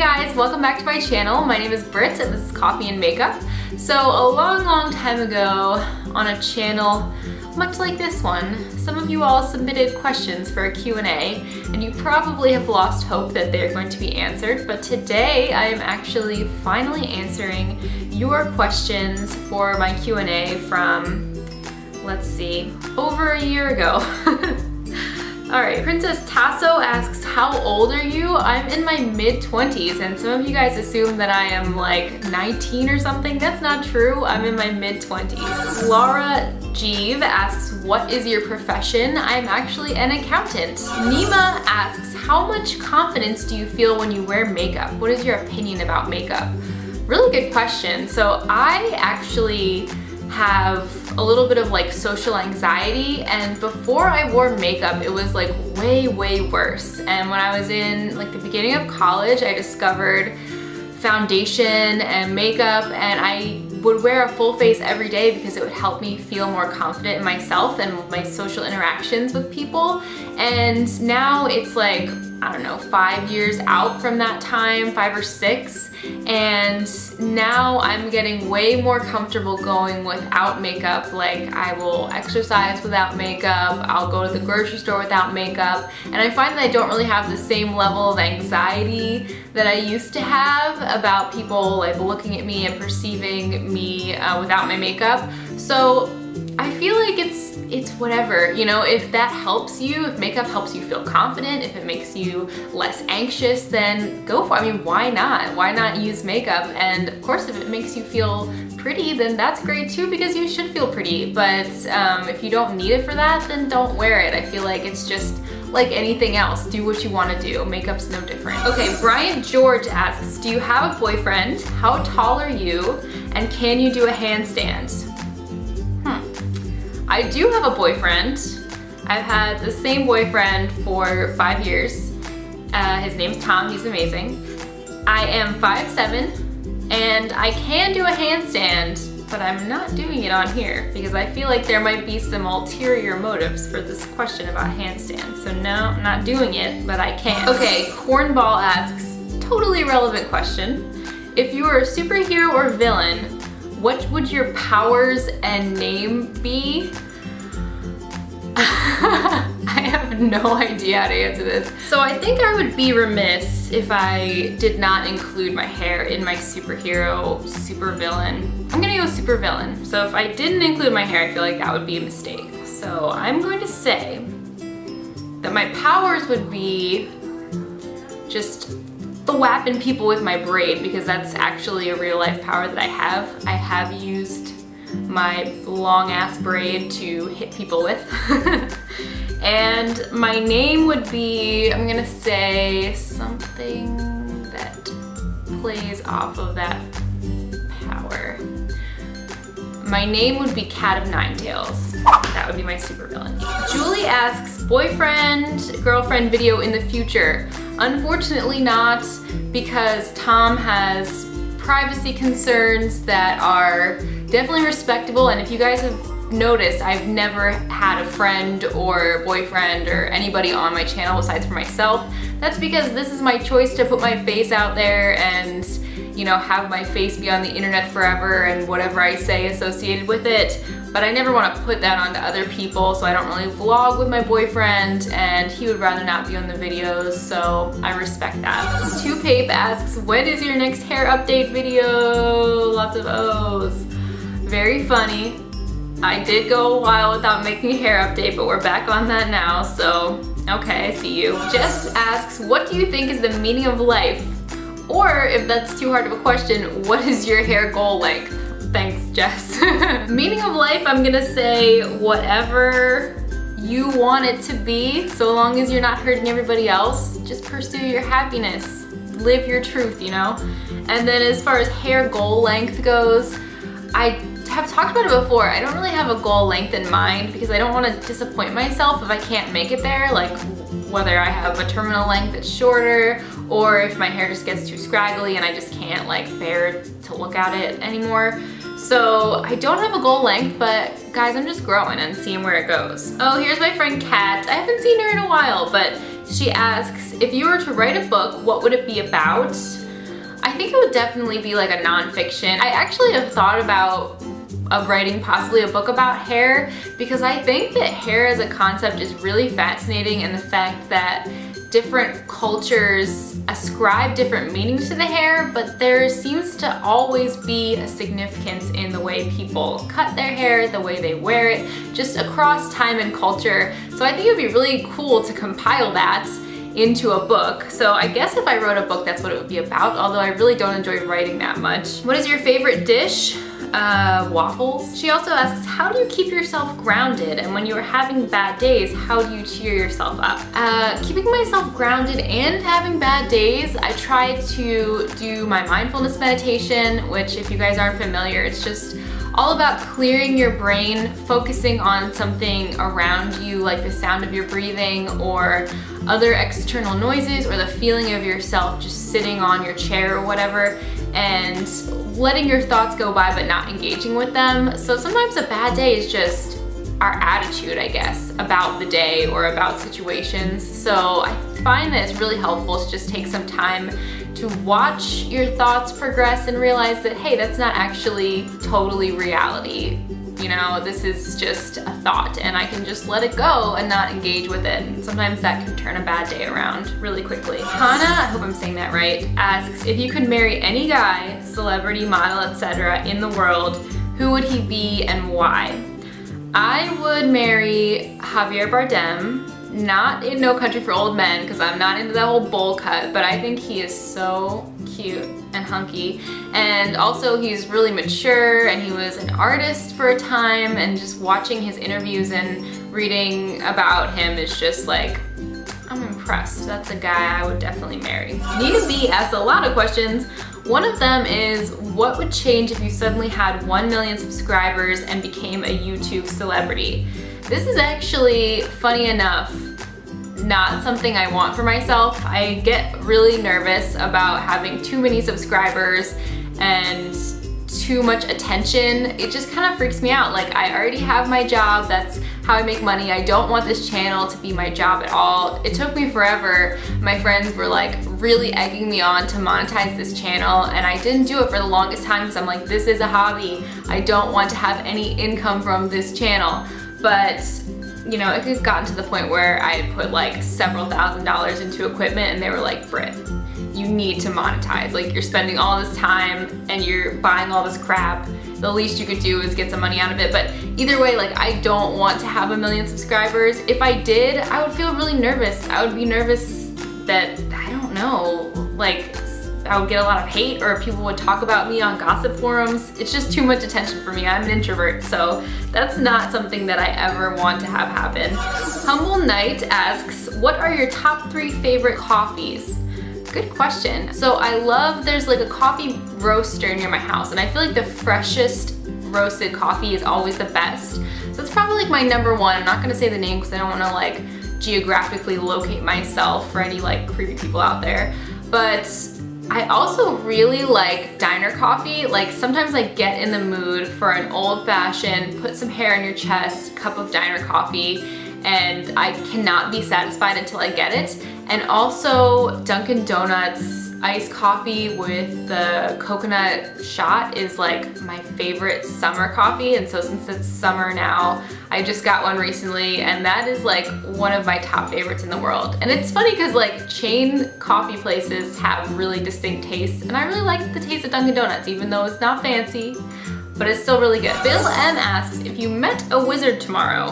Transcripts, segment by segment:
guys, welcome back to my channel. My name is Britt and this is Coffee and Makeup. So a long, long time ago on a channel much like this one, some of you all submitted questions for a Q&A and you probably have lost hope that they're going to be answered, but today I am actually finally answering your questions for my Q&A from, let's see, over a year ago. All right, Princess Tasso asks, how old are you? I'm in my mid 20s and some of you guys assume that I am like 19 or something. That's not true. I'm in my mid 20s. Laura Jeeve asks, what is your profession? I'm actually an accountant. Nima asks, how much confidence do you feel when you wear makeup? What is your opinion about makeup? Really good question. So I actually have a little bit of like social anxiety. And before I wore makeup it was like way way worse. And when I was in like the beginning of college I discovered foundation and makeup and I would wear a full face every day because it would help me feel more confident in myself and my social interactions with people. And now it's like I don't know, five years out from that time, five or six. And now I'm getting way more comfortable going without makeup. Like I will exercise without makeup, I'll go to the grocery store without makeup. And I find that I don't really have the same level of anxiety that I used to have about people like looking at me and perceiving me uh, without my makeup. So I feel like it's it's whatever, you know, if that helps you, if makeup helps you feel confident, if it makes you less anxious, then go for it. I mean, why not? Why not use makeup? And of course, if it makes you feel pretty, then that's great too because you should feel pretty. But um, if you don't need it for that, then don't wear it. I feel like it's just like anything else, do what you wanna do. Makeup's no different. Okay, Brian George asks, do you have a boyfriend? How tall are you? And can you do a handstand? I do have a boyfriend. I've had the same boyfriend for five years. Uh, his name's Tom, he's amazing. I am 5'7", and I can do a handstand, but I'm not doing it on here because I feel like there might be some ulterior motives for this question about handstands. So no, I'm not doing it, but I can. Okay, Cornball asks, totally relevant question. If you were a superhero or villain, what would your powers and name be? I have no idea how to answer this. So I think I would be remiss if I did not include my hair in my superhero, supervillain. I'm gonna go supervillain. So if I didn't include my hair, I feel like that would be a mistake. So I'm going to say that my powers would be just thwapping people with my braid because that's actually a real life power that I have. I have used my long ass braid to hit people with. and my name would be, I'm gonna say something that plays off of that power. My name would be Cat of Nine Tails. That would be my supervillain. Julie asks, boyfriend, girlfriend video in the future. Unfortunately not, because Tom has privacy concerns that are definitely respectable and if you guys have noticed, I've never had a friend or boyfriend or anybody on my channel besides for myself. That's because this is my choice to put my face out there and you know, have my face be on the internet forever and whatever I say associated with it. But I never want to put that onto other people, so I don't really vlog with my boyfriend, and he would rather not be on the videos, so I respect that. Two Pape asks, when is your next hair update video? Lots of O's. Very funny. I did go a while without making a hair update, but we're back on that now, so okay, I see you. Jess asks, what do you think is the meaning of life? Or if that's too hard of a question, what is your hair goal length? Thanks, Jess. Meaning of life, I'm gonna say whatever you want it to be, so long as you're not hurting everybody else, just pursue your happiness. Live your truth, you know? And then as far as hair goal length goes, I have talked about it before. I don't really have a goal length in mind because I don't want to disappoint myself if I can't make it there. Like whether I have a terminal length that's shorter or if my hair just gets too scraggly and I just can't like bear to look at it anymore. So I don't have a goal length, but guys, I'm just growing and seeing where it goes. Oh, here's my friend Kat. I haven't seen her in a while, but she asks, if you were to write a book, what would it be about? I think it would definitely be like a nonfiction. I actually have thought about of writing possibly a book about hair because I think that hair as a concept is really fascinating and the fact that different cultures ascribe different meanings to the hair, but there seems to always be a significance in the way people cut their hair, the way they wear it, just across time and culture. So I think it would be really cool to compile that into a book. So I guess if I wrote a book, that's what it would be about, although I really don't enjoy writing that much. What is your favorite dish? uh, waffles. She also asks, how do you keep yourself grounded? And when you are having bad days, how do you cheer yourself up? Uh, keeping myself grounded and having bad days, I try to do my mindfulness meditation, which if you guys aren't familiar, it's just all about clearing your brain, focusing on something around you like the sound of your breathing or other external noises or the feeling of yourself just sitting on your chair or whatever and letting your thoughts go by but not engaging with them. So sometimes a bad day is just our attitude, I guess, about the day or about situations. So I find that it's really helpful to just take some time to watch your thoughts progress and realize that, hey, that's not actually totally reality. You know, this is just a thought and I can just let it go and not engage with it. And sometimes that can turn a bad day around really quickly. Hannah, I hope I'm saying that right, asks, if you could marry any guy, celebrity, model, etc. in the world, who would he be and why? I would marry Javier Bardem, not in No Country for Old Men because I'm not into that whole bowl cut, but I think he is so cute and hunky. And also he's really mature and he was an artist for a time and just watching his interviews and reading about him is just like, I'm impressed. That's a guy I would definitely marry. Nina B asked a lot of questions. One of them is, what would change if you suddenly had 1 million subscribers and became a YouTube celebrity? This is actually, funny enough, not something I want for myself. I get really nervous about having too many subscribers and too much attention. It just kind of freaks me out. Like I already have my job, that's how I make money. I don't want this channel to be my job at all. It took me forever. My friends were like really egging me on to monetize this channel and I didn't do it for the longest time because I'm like, this is a hobby. I don't want to have any income from this channel. But you know, it had gotten to the point where I had put like several thousand dollars into equipment and they were like, Brit, you need to monetize. Like you're spending all this time and you're buying all this crap. The least you could do is get some money out of it. But either way, like I don't want to have a million subscribers. If I did, I would feel really nervous. I would be nervous that, I don't know, like I would get a lot of hate or people would talk about me on gossip forums. It's just too much attention for me. I'm an introvert, so that's not something that I ever want to have happen. Humble Knight asks, what are your top three favorite coffees? Good question. So I love, there's like a coffee roaster near my house and I feel like the freshest roasted coffee is always the best. So it's probably like my number one. I'm not gonna say the name because I don't wanna like geographically locate myself for any like creepy people out there. But I also really like diner coffee. Like sometimes I get in the mood for an old fashioned, put some hair on your chest, cup of diner coffee, and I cannot be satisfied until I get it. And also Dunkin' Donuts iced coffee with the coconut shot is like my favorite summer coffee and so since it's summer now I just got one recently and that is like one of my top favorites in the world and it's funny because like chain coffee places have really distinct tastes and I really like the taste of Dunkin' Donuts even though it's not fancy but it's still really good. Bill M asks if you met a wizard tomorrow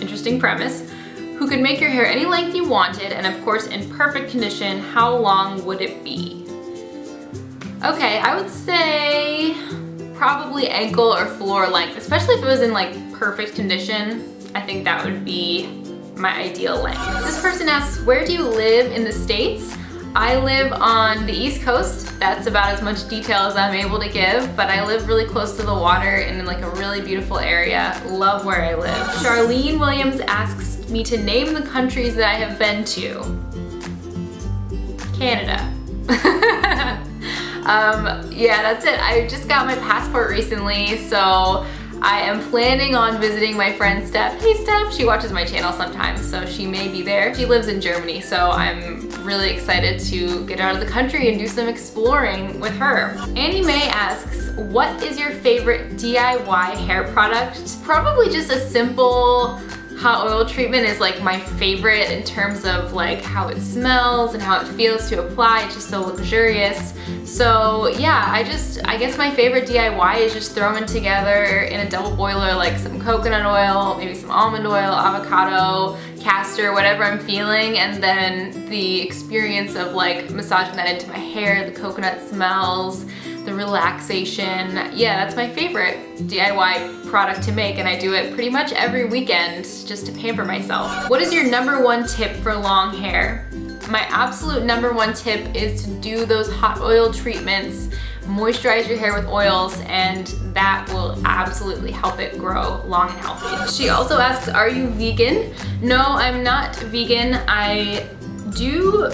interesting premise who could make your hair any length you wanted and of course in perfect condition, how long would it be? Okay, I would say probably ankle or floor length, especially if it was in like perfect condition. I think that would be my ideal length. This person asks, where do you live in the States? I live on the East Coast. That's about as much detail as I'm able to give, but I live really close to the water and in like a really beautiful area. Love where I live. Charlene Williams asks, me to name the countries that I have been to. Canada. um, yeah, that's it. I just got my passport recently, so I am planning on visiting my friend Steph. Hey Steph, she watches my channel sometimes, so she may be there. She lives in Germany, so I'm really excited to get out of the country and do some exploring with her. Annie Mae asks, what is your favorite DIY hair product? Probably just a simple hot oil treatment is like my favorite in terms of like how it smells and how it feels to apply. It's just so luxurious. So yeah, I just, I guess my favorite DIY is just throwing together in a double boiler like some coconut oil, maybe some almond oil, avocado, castor, whatever I'm feeling, and then the experience of like massaging that into my hair, the coconut smells, the relaxation. Yeah, that's my favorite DIY product to make and I do it pretty much every weekend just to pamper myself. What is your number one tip for long hair? My absolute number one tip is to do those hot oil treatments moisturize your hair with oils and that will absolutely help it grow long and healthy. She also asks, are you vegan? No, I'm not vegan. I do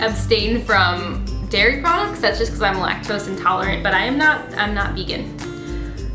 abstain from dairy products. That's just because I'm lactose intolerant, but I am not, I'm not vegan.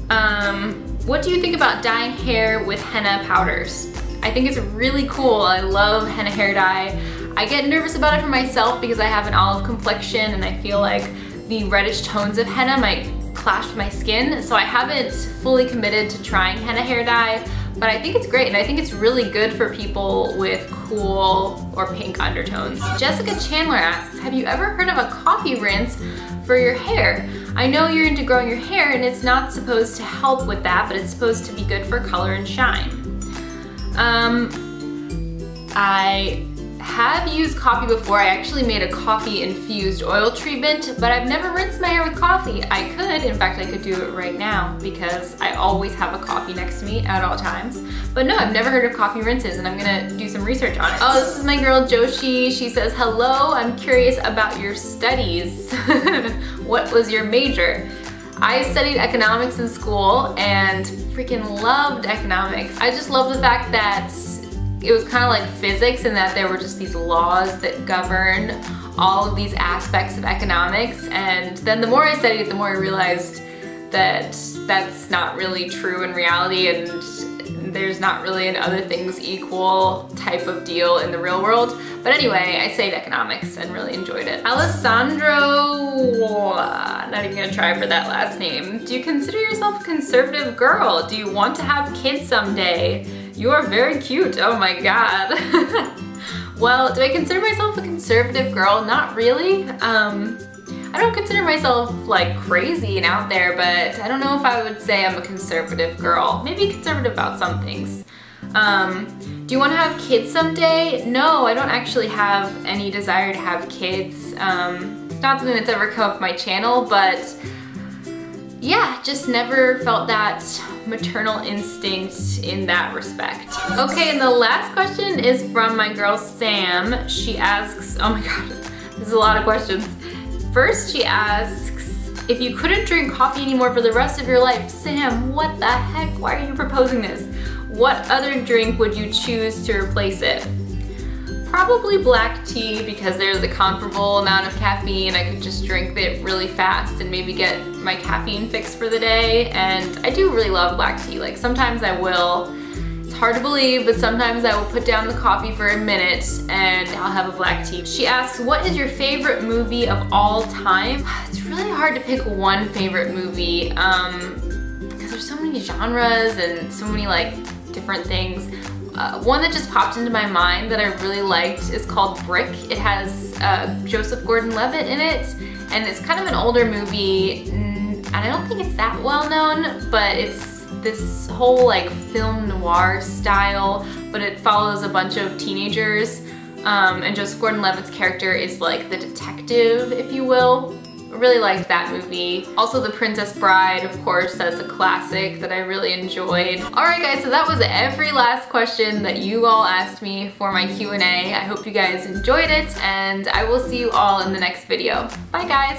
Um, what do you think about dyeing hair with henna powders? I think it's really cool. I love henna hair dye. I get nervous about it for myself because I have an olive complexion and I feel like the reddish tones of henna might clash with my skin. So I haven't fully committed to trying henna hair dye, but I think it's great and I think it's really good for people with cool or pink undertones. Jessica Chandler asks, have you ever heard of a coffee rinse for your hair? I know you're into growing your hair and it's not supposed to help with that, but it's supposed to be good for color and shine. Um, I have used coffee before. I actually made a coffee infused oil treatment, but I've never rinsed my hair with coffee. I could, in fact, I could do it right now because I always have a coffee next to me at all times. But no, I've never heard of coffee rinses and I'm gonna do some research on it. Oh, this is my girl Joshi. She says, hello, I'm curious about your studies. what was your major? I studied economics in school and freaking loved economics. I just love the fact that it was kind of like physics in that there were just these laws that govern all of these aspects of economics. And then the more I studied it, the more I realized that that's not really true in reality and there's not really an other things equal type of deal in the real world. But anyway, I studied economics and really enjoyed it. Alessandro, not even gonna try for that last name. Do you consider yourself a conservative girl? Do you want to have kids someday? You are very cute, oh my god. well, do I consider myself a conservative girl? Not really. Um, I don't consider myself like crazy and out there, but I don't know if I would say I'm a conservative girl. Maybe conservative about some things. Um, do you want to have kids someday? No, I don't actually have any desire to have kids. Um, it's not something that's ever come up my channel, but yeah, just never felt that maternal instinct in that respect. Okay, and the last question is from my girl Sam. She asks, oh my god, this is a lot of questions. First, she asks, if you couldn't drink coffee anymore for the rest of your life, Sam, what the heck? Why are you proposing this? What other drink would you choose to replace it? Probably black tea because there's a comparable amount of caffeine. I could just drink it really fast and maybe get my caffeine fix for the day. And I do really love black tea. Like sometimes I will, it's hard to believe, but sometimes I will put down the coffee for a minute and I'll have a black tea. She asks, what is your favorite movie of all time? It's really hard to pick one favorite movie um, because there's so many genres and so many like different things. Uh, one that just popped into my mind that I really liked is called Brick. It has uh, Joseph Gordon-Levitt in it, and it's kind of an older movie, and I don't think it's that well known, but it's this whole like film noir style, but it follows a bunch of teenagers, um, and Joseph Gordon-Levitt's character is like the detective, if you will really liked that movie. Also The Princess Bride, of course, that's a classic that I really enjoyed. Alright guys, so that was every last question that you all asked me for my Q&A. I hope you guys enjoyed it and I will see you all in the next video. Bye guys!